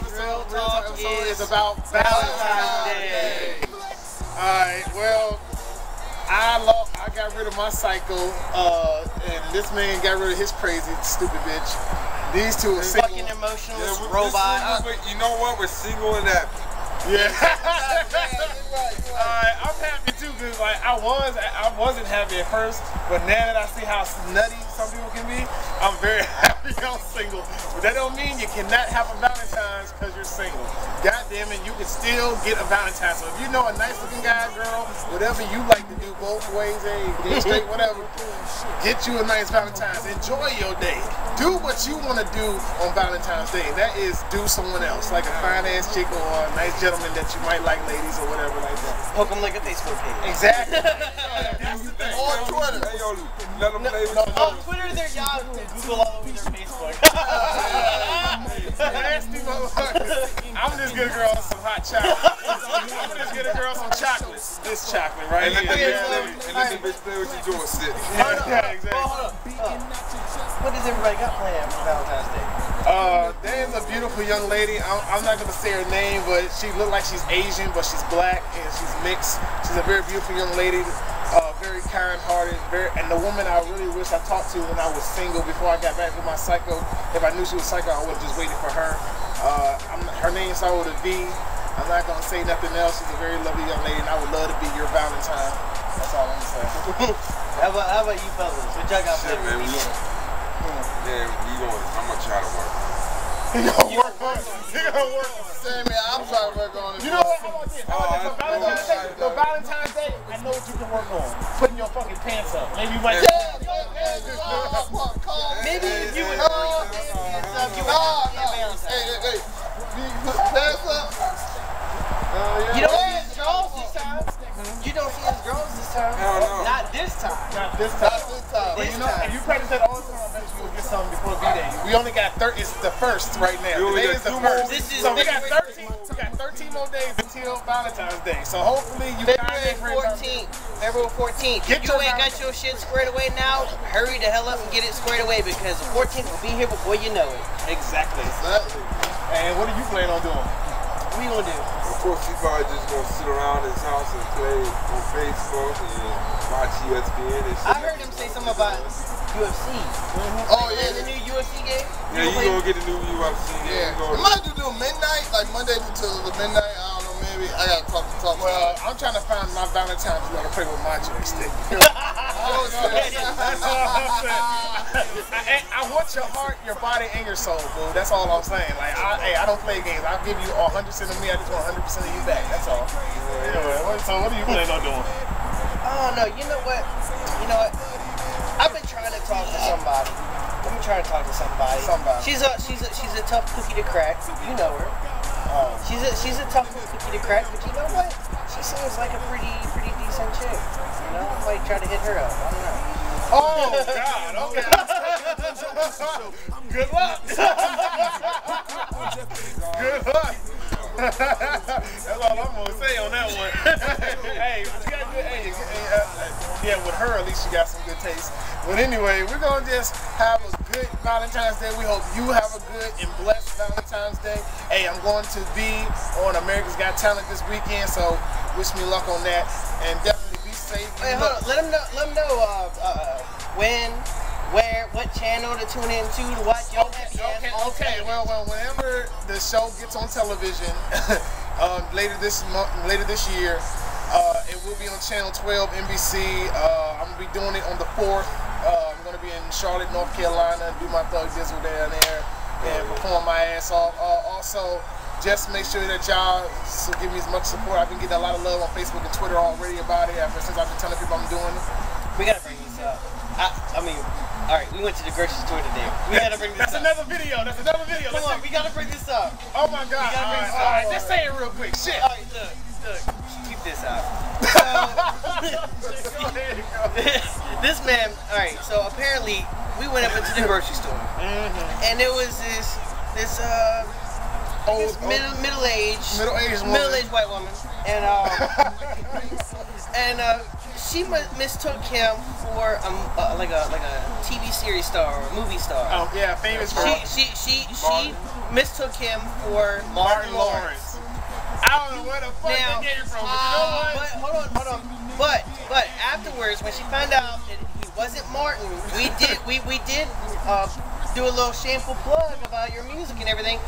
episode, Real real Talk episode is is about Valentine's Valentine's Day. Day. Alright, well, I lo- I got rid of my psycho, uh, and this man got rid of his crazy, stupid bitch. These two are single. Fucking emotional Yeah, we- robot. this is- you know what? We're single and happy. Yeah. Alright, I'm happy too because like I was I wasn't happy at first, but now that I see how nutty some people can be, I'm very happy I'm single. But that don't mean you cannot have a Valentine's because you're single. God damn it, you can still get a Valentine. So if you know a nice looking guy, girl, whatever you like to do, both ways, hey, gay, straight, whatever, get you a nice Valentine's. Enjoy your day. Do what you want to do on Valentine's Day. That is do someone else, like a fine ass chick or a nice gentleman that you might like, ladies or whatever like that. Hook 'em like a Facebook page. Exactly. Or Twitter. Hey, yo, let them play with you. On Twitter, they're Yahoo. Google all over their Facebook. Nasty motherfucker. I'm just gonna girl some hot chocolate. I'm just gonna girl some chocolate. This chocolate right And let the here. bitch and let the bitch play with your joystick. Yeah, yeah, exactly. Hold up. Uh, what does everybody got planned for Valentine's Day? Uh, there's a beautiful young lady. I'm, I'm not gonna say her name, but she looked like she's Asian, but she's black and she's mixed. She's a very beautiful young lady. Uh, very kind-hearted. Very, and the woman I really wish I talked to when I was single before I got back with my psycho. If I knew she was psycho, I would have just waited for her. Uh, I'm, her name started with a V. I'm not gonna say nothing else. She's a very lovely young lady, and I would love to be your Valentine. That's all I'm gonna say. How about, how about you fellas? What y'all got Shit, man. planned? We gonna, yeah, we going. I'm gonna try to work. He gonna work on it. He gonna work. Sammy, I'm trying to work on it. You know what? How about this? How about this? For Valentine's Day, for Valentine's Day, I know what you can work on. Putting your fucking pants up. Maybe you might. Yeah. Maybe if you would uh, uh, you would Nah, nah. Hey, hey, hey. You put pants up. You don't see his draws this time. You don't see his draws this time. Hell no. Not this time. Not this Not time. this time. But you know, time. if you practice that all the time, We only got 30. It's the first right now. We Today is the first. This is so we got 13. We got 13 more days until Valentine's Day. So hopefully you February got it. 14th. February 14th. Get If you your ain't got your shit squared away now, hurry the hell up and get it squared away because the 14th will be here before you know it. Exactly. Exactly. And what are you planning on doing? What are you gonna do? Of course, he probably just gonna sit around his house and play on Facebook and watch ESPN and shit. I heard him say something about UFC. Mm-hmm. Oh, yeah, the new UFC game? Yeah, you gonna get the new UFC. Yeah. Yeah. We might do do midnight, like Monday until the midnight. I don't know, maybe. I gotta talk to talk. Well, I'm trying to find my Valentine's who want to play with my joystick. Oh, That's all I'm saying. I, I want your heart, your body, and your soul, boo. That's all I'm saying. Like, I, hey, I don't play games. I'll give you 100% of me. I just want 100% of you back. That's all. Anyway, what, so what are you planning on doing? Oh no, you know what? You know what? To talk to somebody. I've been trying to talk to somebody. Somebody. She's a she's a she's a tough cookie to crack. You know her. Oh. She's a she's a tough cookie to crack, but you know what? She seems like a pretty pretty decent chick. You know, I might try to hit her up. I don't know. Oh, God. Okay. Good luck. Good luck. That's all I'm gonna say on that one. hey, you got good. Hey, hey, uh, yeah, with her at least she got some good taste. But anyway, we're gonna just have a good Valentine's Day. We hope you have a good and blessed Valentine's Day. Hey, I'm going to be on America's Got Talent this weekend, so wish me luck on that. And definitely be safe. Hey, hold on. Let them know. Let them know uh, uh, when, where, what channel to tune in to to watch your ass Okay, okay. Well, well, whenever the show gets on television um, later this month, later this year, uh, it will be on Channel 12 NBC. Uh, I'm gonna be doing it on the fourth. Uh, I'm gonna be in Charlotte, North Carolina, do my thug dizzle down there, and perform my ass off. Uh, also, just make sure that y'all so give me as much support. I've been getting a lot of love on Facebook and Twitter already about it. Ever since I've been telling people I'm doing it. We gotta bring this up. I, I mean, All right, we went to the grocery store today. We gotta bring this That's up. another video. That's another video. Come Let's on, we gotta bring this up. Oh my god. gotta All bring right, this all right, up. just say it real quick. Shit. All right, look, look, keep this out. Ahead, this man, all right. So apparently, we went up into the grocery store, Mm-hmm. and there was this this uh Old, middle middle aged middle-aged middle aged white woman, and um and uh she mi- mistook him for um uh, like a like a TV series star or movie star. Oh yeah, famous She girl. she she she mistook him for Martin, Martin Lawrence. Lawrence. I don't know where the fuck Now, they get it from, but you uh, know what? but hold on, hold on. But but afterwards, when she found out that he wasn't Martin, we did we we did uh, do a little shameful plug about your music and everything.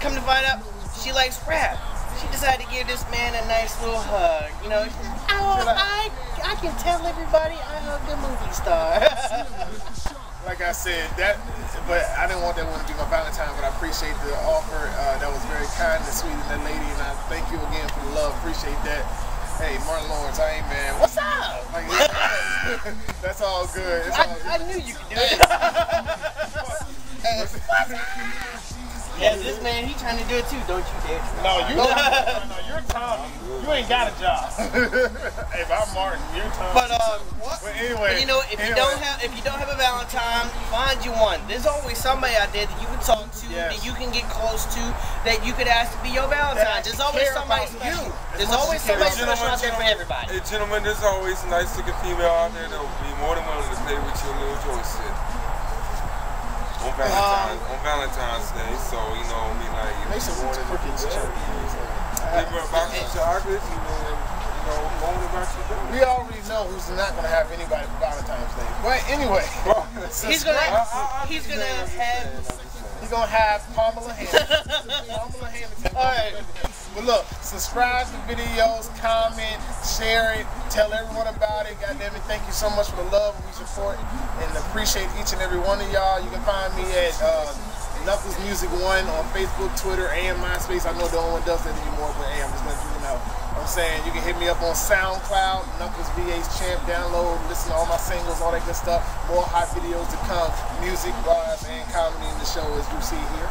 Come to find out, she likes rap. She decided to give this man a nice little hug. You know, oh, I I can tell everybody I hugged a movie star. like I said, that, but I didn't want that one to be my Valentine, but I appreciate the offer. Uh, that was very kind and sweet of that lady, and I thank you again for the love. Appreciate that. Hey, Martin Lawrence, I ain't man. What's up? Like, that's all good. It's all I, I knew you could do it. yeah, this man, he trying to do it too. Don't you dare. No, you, no, no, you're Tommy. You ain't got a job. if I'm Martin, you're Tommy. But um, But anyway, But you know, if you don't have if you don't have a Valentine, find you one. There's always somebody out there that you can talk to, Yes. that you can get close to, that you could ask to be your Valentine. That There's always somebody about special. you There's always somebody special out there for everybody. Hey, gentlemen, there's always a nice looking female out there that will be more than willing to play with your little joystick. On uh, Valentine's, on Valentine's Day, so you know, I mean, like, if Make some you wanted to crooked do that, shit. give her a box of chocolates, you know, go on about your day. We already know who's not gonna have anybody for Valentine's Day. But anyway, He's I- I he's I'm just have. saying, I'm just saying. he's gonna have Pamela Hamilton. Pamela Hamilton. All right. But look, subscribe to videos, comment, share it, tell everyone about it. God damn it, thank you so much for the love and support and appreciate each and every one of y'all. You can find me at uh, Knuckles Music One on Facebook, Twitter, and MySpace. I know the only one does that anymore, but hey, I'm just letting you know. I'm saying you can hit me up on SoundCloud, Knuckles VA's Champ, download, listen to all my singles, all that good stuff. More hot videos to come, music, wise, and comedy in the show as you see here.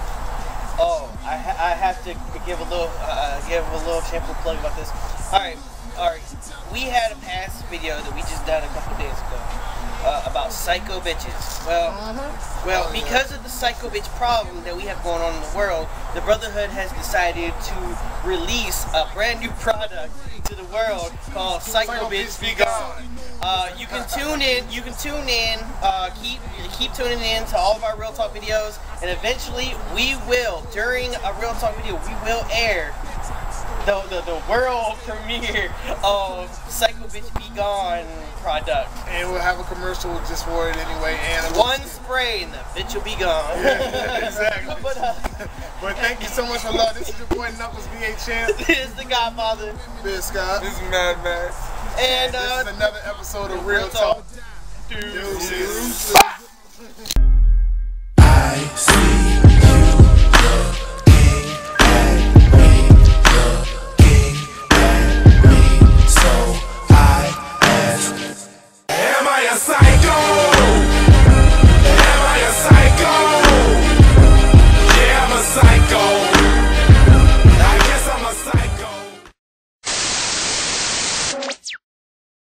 Oh, I, ha- I have to give a little uh, give a little shameful plug about this. All right, all right. We had a past video that we just done a couple days ago uh, about psycho bitches. Well, well, Oh, yeah. because of the psycho bitch problem that we have going on in the world, the Brotherhood has decided to release a brand new product to the world called Psycho, Psycho Bitch Bitch Be Gone. Uh, you can tune in. You can tune in. Uh, keep keep tuning in to all of our Real Talk videos, and eventually we will, during a Real Talk video, we will air the the, the world premiere of Psycho Bitch Be Gone product. And we'll have a commercial just for it anyway. And One spray and the bitch will be gone. exactly. but uh, But thank you so much for love. This is your boy Knuckles VA Champ. this is the Godfather, Biz Scott. This is Mad Max. and This uh, is another episode of Real Real Talk. Talk. Deuces. Deuces.